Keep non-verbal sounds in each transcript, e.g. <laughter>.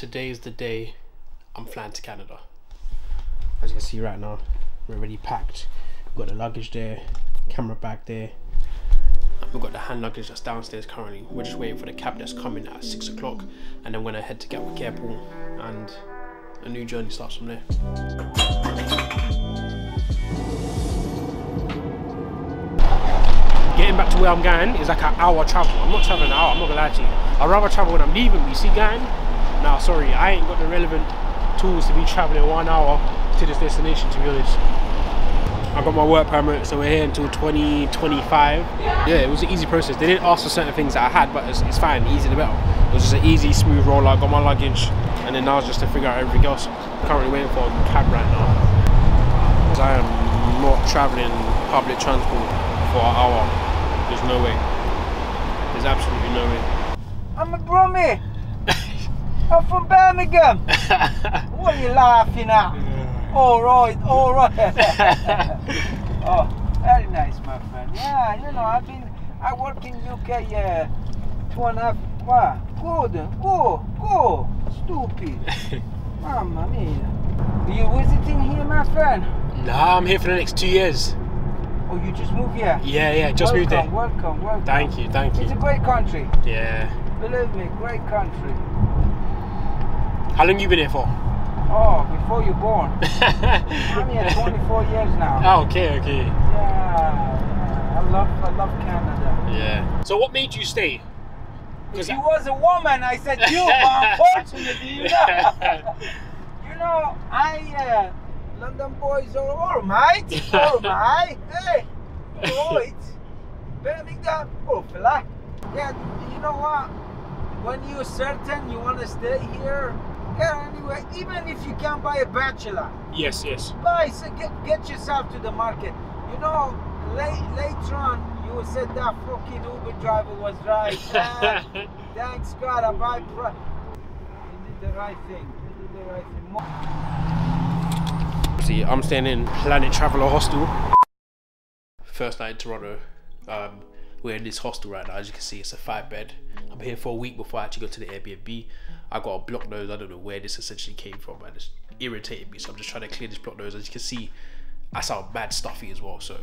today is the day I'm flying to Canada. As you can see right now, we're already packed. We've got the luggage there, camera bag there. We've got the hand luggage that's downstairs currently. We're just waiting for the cab that's coming at six o'clock, and then we're gonna head to Gatwick Airport, and a new journey starts from there. Getting back to where I'm going is like an hour travel. I'm not traveling an hour, I'm not gonna lie to you. I'd rather travel when I'm leaving, you see, gang, Nah, sorry, I ain't got the relevant tools to be traveling one hour to this destination, to be honest. I got my work permit, so we're here until 2025. Yeah, it was an easy process. They didn't ask for certain things that I had, but it's, it's fine, easy the better. It was just an easy, smooth roll. I got my luggage, and then now it's just to figure out everything else. I'm currently waiting for a cab right now. Because I am not traveling public transport for an hour. There's no way. There's absolutely no way. I'm a Brummy. I'm from Birmingham. <laughs> what are you laughing at? All right, all right. <laughs> oh, very nice, my friend. Yeah, you know, I've been, I work in UK, yeah, uh, two and a half, what? Good, go, go, stupid. <laughs> Mamma mia. Are you visiting here, my friend? Nah, I'm here for the next two years. Oh, you just moved here? Yeah, yeah, just welcome, moved there. Welcome, welcome. Thank you, thank you. It's a great country. Yeah. Believe me, great country. How long you been here for? Oh, before you born. <laughs> I'm here 24 years now. Oh, okay, okay. Yeah. I love, I love Canada. Yeah. So what made you stay? If you was a woman, I said you, but <laughs> unfortunately, you know, <laughs> you know, I, uh, London boys are all right, all right, hey, all right. Birmingham, oh, fella. Yeah, you know what? When you're certain you want to stay here, get anywhere, even if you can't buy a bachelor. Yes, yes. Buy, so get, get yourself to the market. You know, late, later on, you said that fucking Uber driver was right. <laughs> Yeah, thanks God, I buy. Pri- you did the right thing. You did the right thing. Mo- See, I'm staying in Planet Traveller Hostel. First night in Toronto. Um, we're in this hostel right now. As you can see, it's a five bed. I'm here for a week before I actually go to the Airbnb. I got a block nose. I don't know where this essentially came from, and it's irritated me. So I'm just trying to clear this block nose. As you can see, I sound mad stuffy as well. So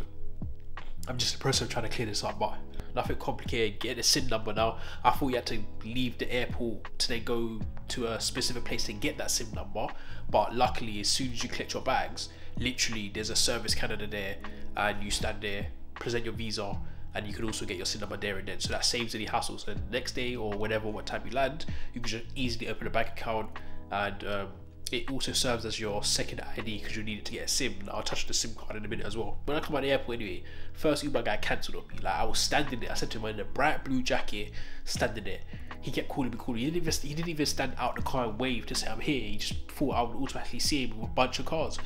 I'm just a person trying to clear this up, but nothing complicated. Get a SIN number now. I thought you had to leave the airport to then go to a specific place to get that SIN number, but luckily, as soon as you collect your bags, literally there's a Service Canada there, and you stand there, present your visa, and you can also get your number there and then. So that saves any hassle. So the next day or whenever, what time you land, you can just easily open a bank account and. Um, it also serves as your second ID because you need it to get a SIM. I'll touch the SIM card in a minute as well. When I come out the airport anyway, first Uber guy cancelled on me. Like I was standing there, I said to him in a bright blue jacket, standing there. He kept calling me, calling. He didn't even he didn't even stand out the car and wave to say I'm here. He just thought I would automatically see him with a bunch of cars.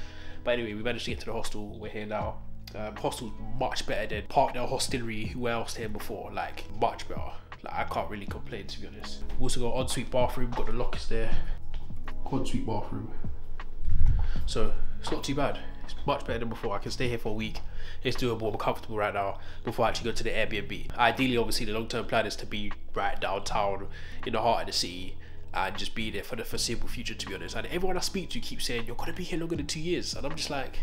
But anyway, we managed to get to the hostel. We're here now. Um, hostel's much better than Parkdale Hostellerie, I was staying before. Like much better. Like I can't really complain to be honest. We also got ensuite bathroom, got the lockers there ensuite bathroom. So it's not too bad. It's much better than before. I can stay here for a week. It's doable. I'm comfortable right now before I actually go to the Airbnb. Ideally, obviously, the long term plan is to be right downtown in the heart of the city and just be there for the foreseeable future, to be honest. And everyone I speak to keeps saying, You're going to be here longer than two years. And I'm just like,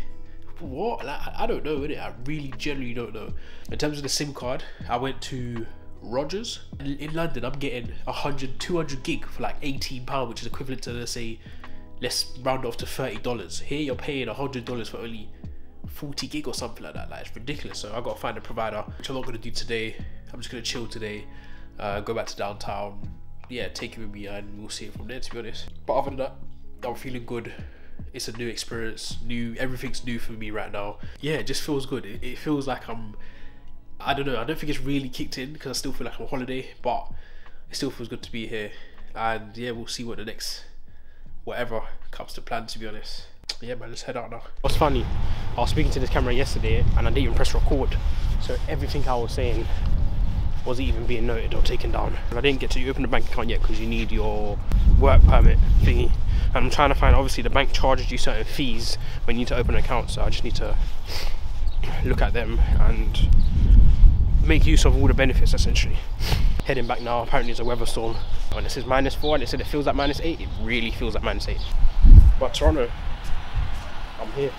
What? Like, I don't know, innit? I really generally don't know. In terms of the SIM card, I went to Rogers. In London, I'm getting 100, 200 gig for like 18 pound, which is equivalent to let's say, let's round off to 30 dollars. Here, you're paying 100 dollars for only 40 gig or something like that. Like it's ridiculous. So I gotta find a provider, which I'm not gonna do today. I'm just gonna chill today, uh, go back to downtown. Yeah, take it with me, and we'll see it from there. To be honest, but other than that, I'm feeling good. It's a new experience, new everything's new for me right now. Yeah, it just feels good. It, it feels like I'm I don't know. I don't think it's really kicked in because I still feel like I'm on holiday, but it still feels good to be here. And yeah, we'll see what the next whatever comes to plan. To be honest, yeah, man, let's head out now. What's funny? I was speaking to this camera yesterday, and I didn't even press record, so everything I was saying wasn't even being noted or taken down. I didn't get to open the bank account yet because you need your work permit thingy. And I'm trying to find. Obviously, the bank charges you certain fees when you need to open an account, so I just need to look at them and make use of all the benefits essentially. Heading back now, apparently it's a weather storm. When it says minus four and it said it feels like minus eight, it really feels like minus eight. But Toronto, I'm here.